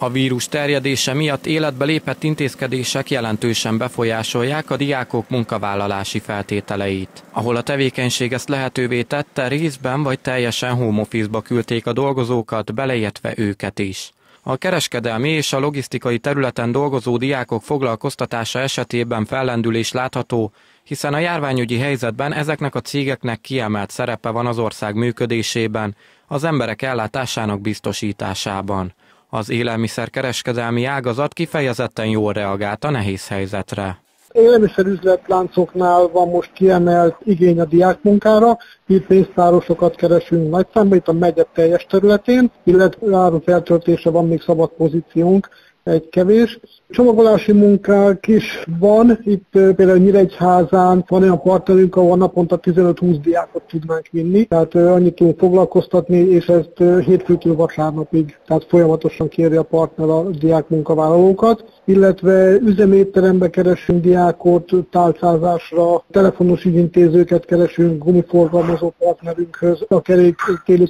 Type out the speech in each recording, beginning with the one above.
A vírus terjedése miatt életbe lépett intézkedések jelentősen befolyásolják a diákok munkavállalási feltételeit. Ahol a tevékenység ezt lehetővé tette, részben vagy teljesen home office-ba küldték a dolgozókat, beleértve őket is. A kereskedelmi és a logisztikai területen dolgozó diákok foglalkoztatása esetében fellendülés látható, hiszen a járványügyi helyzetben ezeknek a cégeknek kiemelt szerepe van az ország működésében, az emberek ellátásának biztosításában. Az élelmiszerkereskedelmi ágazat kifejezetten jól reagált a nehéz helyzetre. Élelmiszerüzletláncoknál van most kiemelt igény a diákmunkára, itt pénztárosokat keresünk nagy számban, itt a megye teljes területén, illetve áru feltöltése van még szabad pozíciónk, egy kevés. Csomagolási munkák is van, itt például Nyíregyházán van olyan partnerünk, ahol naponta 15-20 diákot tudnánk vinni, tehát annyit tudunk foglalkoztatni, és ezt hétfőtől vasárnapig, tehát folyamatosan kéri a partner a diák munkavállalókat, illetve üzemétterembe keresünk diákot tálcázásra, telefonos ügyintézőket keresünk gumiforgalmazó partnerünkhöz, a kerék, téli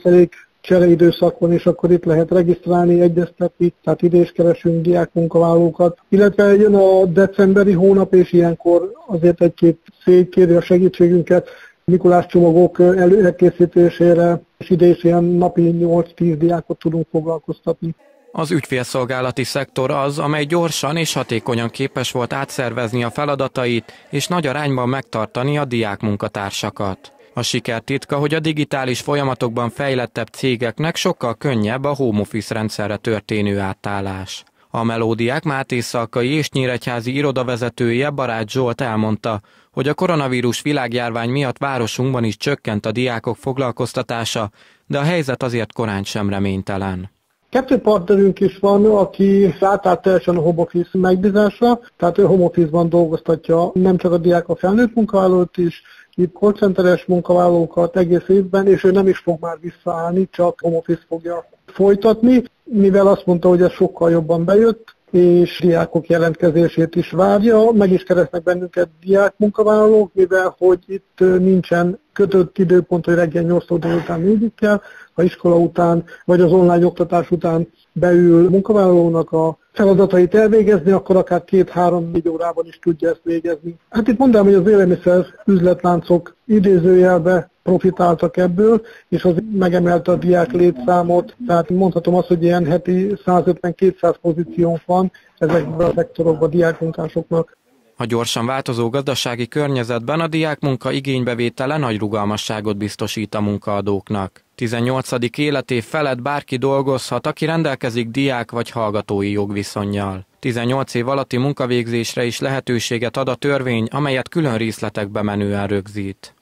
csereidőszak van, és akkor itt lehet regisztrálni, egyeztetni, tehát ide is keresünk diák munkavállalókat. Illetve jön a decemberi hónap, és ilyenkor azért egy-két cég kéri a segítségünket, Mikulás csomagok előkészítésére, és ide is ilyen napi 8-10 diákot tudunk foglalkoztatni. Az ügyfélszolgálati szektor az, amely gyorsan és hatékonyan képes volt átszervezni a feladatait, és nagy arányban megtartani a diák munkatársakat. A siker titka, hogy a digitális folyamatokban fejlettebb cégeknek sokkal könnyebb a home office rendszerre történő átállás. A melódiák Máté Szalkai és Nyíregyházi irodavezetője Barát Zsolt elmondta, hogy a koronavírus világjárvány miatt városunkban is csökkent a diákok foglalkoztatása, de a helyzet azért korán sem reménytelen. Kettő partnerünk is van, aki átállt teljesen a home office megbízásra, tehát ő home office-ban dolgoztatja nem csak a diák, a felnőtt munkavállalót is, itt callcenteres munkavállalókat egész évben, és ő nem is fog már visszaállni, csak home office fogja folytatni, mivel azt mondta, hogy ez sokkal jobban bejött, és diákok jelentkezését is várja. Meg is keresnek bennünket diák munkavállalók, mivel hogy itt nincsen kötött időpont, hogy reggel 8 óra után négyig kell, ha iskola után, vagy az online oktatás után beül munkavállalónak a feladatait elvégezni, akkor akár két-három-négy órában is tudja ezt végezni. Hát itt mondanám, hogy az élelmiszer üzletláncok idézőjelbe profitáltak ebből, és az megemelte a diák létszámot, tehát mondhatom azt, hogy ilyen heti 150-200 pozíciónk van ezekben a szektorokban a diákmunkásoknak. A gyorsan változó gazdasági környezetben a diákmunka igénybevétele nagy rugalmasságot biztosít a munkaadóknak. 18. életév felett bárki dolgozhat, aki rendelkezik diák vagy hallgatói jogviszonyjal. 18 év alatti munkavégzésre is lehetőséget ad a törvény, amelyet külön részletekbe menően rögzít.